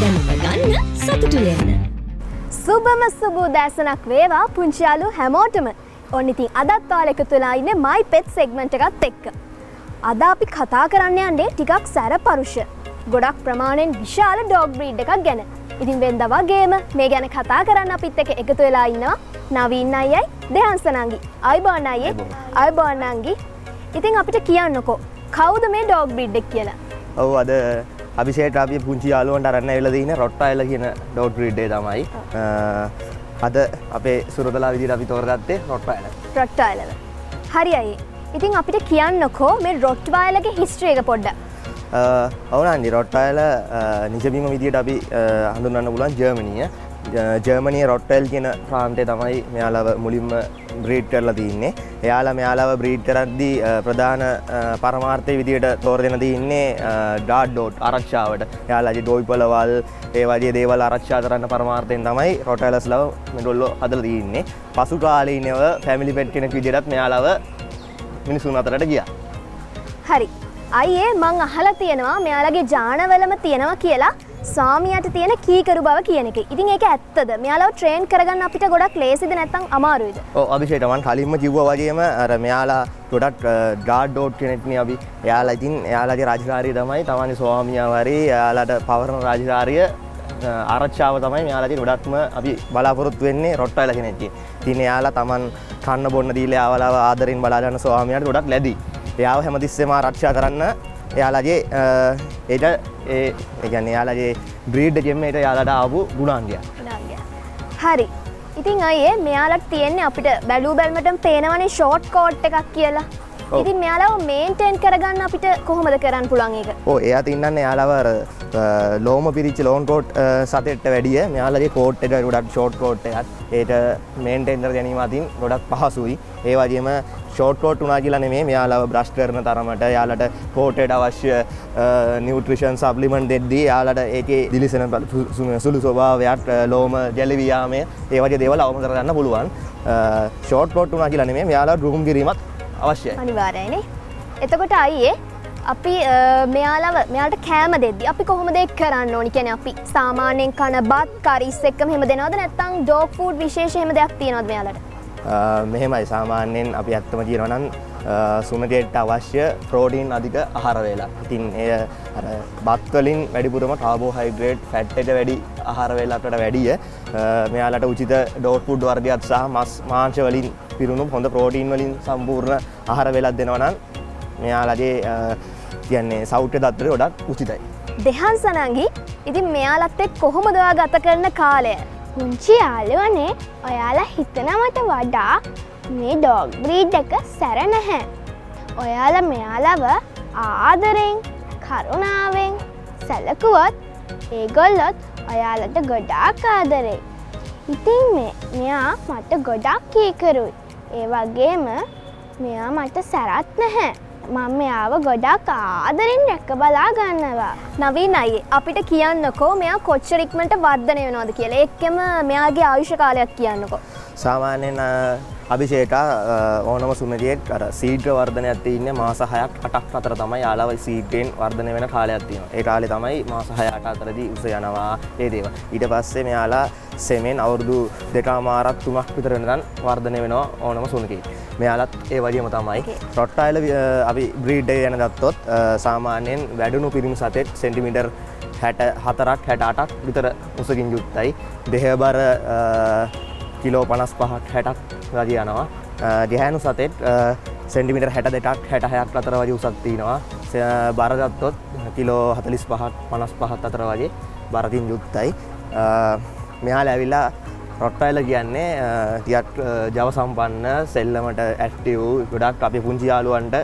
දැනුම ගන්න සතුටු වෙන්න. සුබම සුබූ දැසනක් වේවා පුංචියාලු හැමෝටම ඔන්න ඉතින් අදත් ඔයාලා එකතු වෙලා ඉන්නේ මයි පෙට් සෙග්මන්ට් එකත් එක්ක. අද අපි කතා කරන්න යන්නේ ටිකක් සැර පරුෂ. ගොඩක් ප්‍රමාණයෙන් විශාල ඩොග් බ්‍රීඩ් එකක් ගැන. ඉතින් වෙනද වගේම මේ ගැන කතා කරන්න අපිත් එක්ක එකතු වෙලා ඉන්නවා නවීන් අයියයි දෙහන්සනංගි. අයිබෝන් අයියේ. අයිබෝන් නංගි. ඉතින් අපිට කියන්නකෝ කවුද මේ ඩොග් බ්‍රීඩ් එක කියලා? ඔව් අද අභිෂේට අපි පුංචි යාලුවන්ට අරන්න එල දන්න රොට්ටයිල කියන ඩෝට් ්‍රීඩ්ඩේ තමයි අද අපේ සුරදලා විදිට අපි තෝරගත්තේ රොට්ටයිල රොට්ටයිලව. හරි අයි. ඉතින් අපිට කියන්නකෝ මේ රොට්වායලගේ හිස්ට්‍රේක පොඩ්ඩ. ඔවනන්දි රොට්ටයිල නිජබීම විදිට අපි හඳුන්නන්න පුලන් ජර්මණිය ජර්මණය රොට්ටල් කියන ප්‍රාන්තය තමයි මෙයාලව මුලින්ම බ්‍රීඩ් කරලා තියන්නේ එයාලා මෙයාලාව බ්‍රීඩ් කරද්දී ප්‍රධාන පරමාර්ථය විදියට තෝර දෙන තියන්නේ ඩාඩ්ඩෝට් ආරක්ෂාවට. යාලාජි ඩෝයිපලවල් ඒ වගේ දේවල් ආරක්ෂා කරන්න පරමාර්ථයෙන් තමයි රොටලස් ලව මෙඩොල්ලො හදල තියන්නේ පසු කාලීනව පැමිලි පෙට්ටෙන විදිටත් මෙයාලාව මිනිසුන් අතරට ගිය. හරි. අයිඒ මං අහලා තියෙනවා මෙයාලගේ ජානවලම තියෙනවා කියලා. ස්වාමියට තියෙන කීකරු බව කියන එක. ඉතින් ඒක ඇත්තද? මෙයාලව ට්‍රේන් කරගන්න අපිට ගොඩක් ලේසිද නැත්තම් අමාරුයිද? අභිෂේටමන් කලින්ම කිව්ව වගේම අර මෙයාලා ගොඩක් ඩාඩ් ඩෝට් කෙනෙක්න අපි. එයාලා ඉතින් එයාලගේ රාජකාරී තමයි තමනි ස්වාමියාවරේ එයාලට පවරණ රාජකාරිය ආරච්චාව තමයි මෙයාලති ගොඩක්ම අපි බලාපොරොත්තු වෙන්නේ රොට්ටයිල කෙනෙක්ති තින එයාලා තමන් කන්න බොන්න දීල ආවලාව ආදරින් බලාගන්න ස්වාමියයට ගොඩක් ලැදී එයාව හැමතිස්සෙම රක්ෂා කරන්න එයාලගේ ඒට ඒ එකන යාලගේ බ්‍රීඩ් කෙම්මට යාලට ආපු ගුණාන්ගිය හරි. ඉතින් අයේ මෙයාලට තියෙන්නේ අපිට බැලූ බැල්මට පේනවනේ ෂෝට් කෝට් එකක් කියලා. ඉතින් මෙයාලාව මේන්ටෙන් කරගන්න අපිට කොහොමද කරන්න පුළන් එක ඕ එයා තින්නන්න යාලවර ලෝම පිරිච ලෝන් කෝට් සතෙට වැඩිය. මෙයාලගේ කෝට්ට ගොඩක් ෂෝට් කෝට් එකත් ඒට මේන්ටෙන්ඩර් ගැනීමතින් ගොඩක් පහසුයි. ඒවාගේම ෂෝට්කෝට් වනා කියලා නෙමේ මෙයාලාව බ්‍රශ් කරන තරමට යාලට කෝටට අවශ්‍ය නිවට්‍රිෂන් සබ්ලිමන්් දෙද්දී යාලට ඒක දිලිසන සුළු ස්වභාවයක් ලෝම ජැලිවයාමේ ඒවගේ දේවල් අවම කරගන්න පුළුවන්. ෂෝට් කෝට් වනා කියලා නෙමේ යාලා රුම් කිරීමත් අවශ්‍යය. අනිවාරයනේ එතකොට අයියේ අපි මෙයාලව මෙයාට කෑම දෙද අපි කොහොම දෙක් කරන්න ඕනි? කැන අපි සාමානයෙන් කන බත් කරිස් එක්කම හෙම දෙනවද? නැත්තං ඩෝක් ෆූඩ් විශේෂ හෙම දෙයක් තියෙනොත් මෙයාලට? මෙහෙමයි. සාමාන්‍යයෙන් අපි ඇත්තම කියනවනන් සුමතියට අවශ්‍ය ප්‍රෝඩීන් අධික අහර වෙලා. ඉතින් එය බත්වලින් වැඩිපුරම කාබෝ හයිඩ්‍රේට් ෆැට්ට වැඩි අහරවෙලාට වැඩිය මෙයාලට උචිත ඩෝට්පුඩ් වර්ගයක් සහ මස් මාංශ වලින් පිරුණු හොඳ ප්‍රෝටීන් වලින් සම්පූර්ණ අහර වෙලත් දෙනවනම් මෙයාලගේ කියන්නේ සෞට්‍ය දත්තරය ොඩක් උචිතයි. දෙහන්සනගි ඉතින් මෙයාලත් එක් කොහොමදවා ගත කරන කාලය පුංචි යාලුවනේ ඔයාලා හිතනමට වඩා මේ ඩොග් බ්‍රීඩ් එක සැර නැහැ. ඔයාල මෙයාලව ආදරෙන් කරුණාවෙන් සැලකුවොත් ඒගොල්ලොත් ඔයාලට ගොඩාක් ආදරේ. ඉතින් මේ මෙයා මට ගොඩක් කීකරුයි. ඒ වගේම මෙයා මට සැරත් නැහැ. මම මෙයාව ගොඩක් ආදරින් රැක්ක බලා ගන්නවා. නවීන් අයි අපිට කියන්නකෝ මෙයා කොච්චරික්මට වර්ධනය වෙනවාද කියලා එක්කම මෙයාගේ ආයුෂ කාලයක් කියන්නකෝ. සාමාන්‍යයෙන් අභිෂේට ඕනම සුමතියෙක් අර සීඩ්‍ර වර්ධනය ඇති ඉන්න මාස හයක් අටක් අතර තමයි යාලාව සීටෙන් වර්ධනය වෙන කාලයක් තියෙනවා. ඒ කාලේ තමයි මාස හයට අතරදී උස යනවා ඒ දේවල්. ඊට පස්සේ මෙයාලා සෙමෙන් අවුරුදු දෙකමාරක් තුනක් විතර වෙනකන් වර්ධනය වෙනවා ඕනම සුනකෙක්. මෙයාලත් ඒ වගේම තමයි. රොට්ටයිල අපි බ්‍රීඩ් එක ගැන ගත්තොත් සාමාන්‍යයෙන් වැඩුණු පිරිමි සතෙත් සෙන්ටිමීටර් හැට හතරක් හැට අටක් විතර උසකින් යුක්තයි. දෙහබර කිලෝ පනස් පහක් හැටක් වගේ යනවා ගැහැනු සතෙත් සෙන්ටිමිට හැට දෙටක් හැට හයක් අතර වගේ උසක්තිනවා බරගත්තොත් කිලෝ හතලිස් පහක් පනස් පහත් අතර වගේ බරතින් යුක්තයි මෙහාල ඇවිල්ලා රොට්ටයිල කියන්නේ තියක් ජව සම්පන්න සෙල්ලමට ඇක්ටව් ගොඩක් අපි පුංචි යාලුවන්ට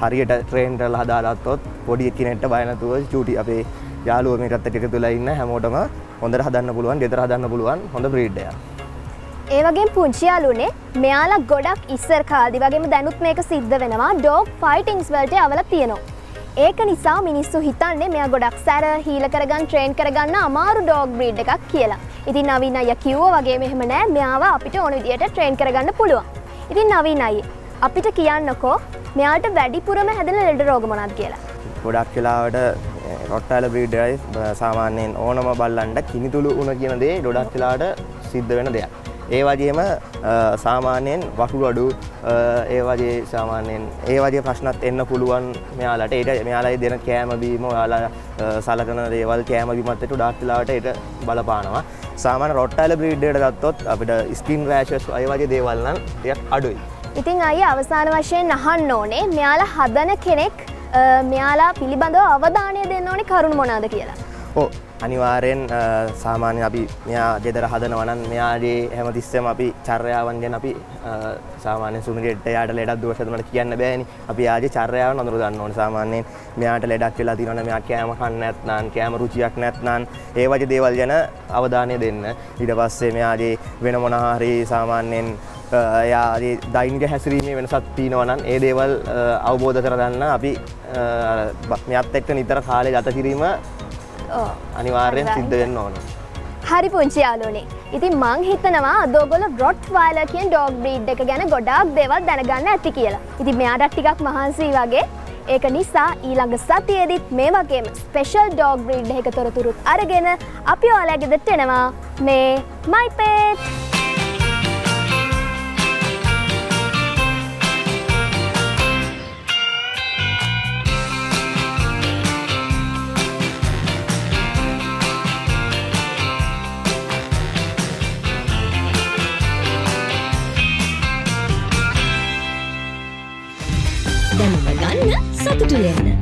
හරියට ට්‍රේන්ටල් හදාලත්තොත් පොඩි එක්කිනෙට බයනතුව චූටි අපේ යාලුව මේටත් එක තුළ ඉන්න හැමෝටම හොඳ හදන්න පුළුවන් ගෙතර හදන්න පුළුවන් හොඳ බ්‍රීඩ්ඩය ඒවගේ පුංචියාලුනේ මෙයාලා ගොඩක් ඉස්සර් කාදි වගේම දැනුත් මේක සිද්ධ වෙනවා ඩෝග් ෆයිටිංස් වලට අවල තියෙනවා. ඒක නිසා මිනිස්සු හිතන්නේ මෙයා ගොඩක් සැර හීල කරගන්න ට්‍රේන් කරගන්න අමාරු ඩෝග් බ්‍රීඩ් එකක් කියලා. ඉතින් නවීන අය කිව්ව වගේ මෙහෙම නෑ මෙයාව අපිට ඕන විදියට ට්‍රේන් කරගන්න පුළුවන්. ඉතින් නවීන අය අපිට කියන්නකෝ මෙයාට වැඩිපුරම හැදෙන ලෙඩ රෝග මොනවද කියලා. ගොඩක් වෙලාවට රොට්ටාල බ්‍රීඩ්ඩයි සාමාන්‍යයෙන් ඕනම බල්ලන්ට කිනිතුළු උන කියන දේ ඩොඩක් වෙලාට සිද්ධ වෙන දෙයක්. ඒ වගේම සාමාන්‍යයෙන් වකුරු අඩු ඒ වගේ සාමාන්‍යයෙන් ඒ වගේ ප්‍රශ්නත් එන්න පුළුවන් මෙයාලට ඒට මෙයාලයි දෙන කෑමබීම ඔයාලා සලකන දේවල් කෑමබිමත් එට ඩක් වෙලාට එට බලපානවා සාමාන රොට්ටයිල බ්‍රීඩ්ඩට ගත්තොත් අපිට ස්කින් රෑශස් අය වගේ දේවල්නම් දෙයක් අඩුයි. ඉතින් අය අවසාන වශයෙන් අහන්න ඕනේ මෙයාලා හදන කෙනෙක් මෙයාලා පිළිබඳව අවධානය දෙන්න ඕනේ කරුණු මොනාද කියලා. ඕ අනිවාරයෙන් සාමාන්‍ය අපි මෙයා ගෙදර හදනවනන් මෙයාගේ හැමතිස්සම අපි චර්යාවන් ගැන අපි සාමාන්‍ය සුමිට යාට ලෙඩක් දෝෂතමට කියන්න බෑනි අපි ආජ චර්යාව නොදර ගන්න ඕන සාමාන්‍යයෙන් මෙයාට ලෙඩක් වෙලා තිරන මෙයා කෑම කන්න ඇත්නන් කෑම රුචියක් නැත්නන් ඒ වගේ දේවල් ගැන අවධානය දෙන්න ඊට පස්සේ මෙයාගේ වෙන මොනහරි සාමාන්‍යයෙන් එයාගේ දෛනික හැසිරීමේ වෙනසත් තිීනවනන් ඒ දේවල් අවබෝධ කරගන්න අපි මෙත් එක්ක නිතර කාලය ගත කිරීම ඕ. අනිවාර්යෙන්. සිද්ධ වෙන්න ඕන. හරි පුංචි යාලුවනේ. ඉතින් මං හිතනවා අදෝගොල රොට් වයිලර් කියන ඩොග් බ්‍රීඩ් එක ගැන ගොඩාක් දේවල් දැනගන්න ඇති කියලා. ඉතින් මෙයාටත් ටිකක් මහන්සි වගේ. ඒක නිසා ඊළඟ සතියේදීත් මේ වගේම ස්පෙෂල් ඩොග් බ්‍රීඩ් එක තොරතුරුත් අරගෙන අපි ඔයාලා ගෙදරට එනවා මේ මයි පෙට් දැනුම ගන්න සතුටු වෙන්න.